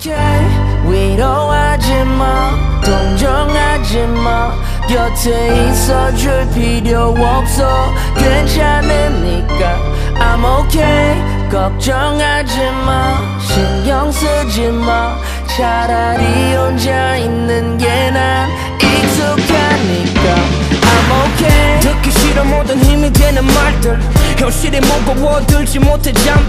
okay 위로하지 마 동정하지 마. 곁에 있어줄 필요 없어. 괜찮으니까 I'm okay. 걱정하지 마 신경 쓰지 마. 차라리 혼자 있는 게 난 익숙하니까 I'm okay. 듣기 싫어 모든 힘이 되는 말들 현실이 무거워 들지 못해 잠을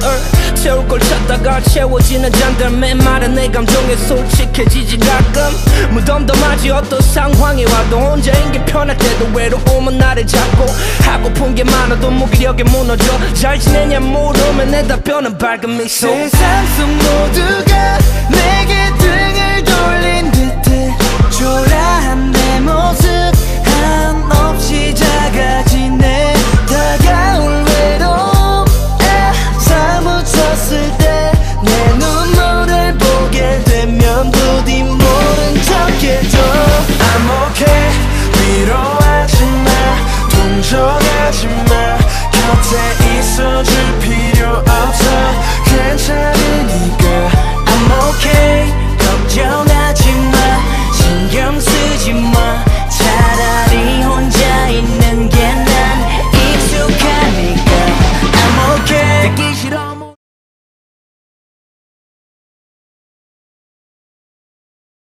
채울 걸 찾다가 채워지는 잔들 맨말은 내 감정에 솔직해지지 가끔. 무덤덤하지 어떤 상황이 와도 혼자인 게 편할 때도 외로움은 나를 잡고 하고픈 게 많아도 무기력에 무너져 잘 지내냐 물으면 내 답변은 밝은 미소 세상 속 모두가 내 곁에 있어줄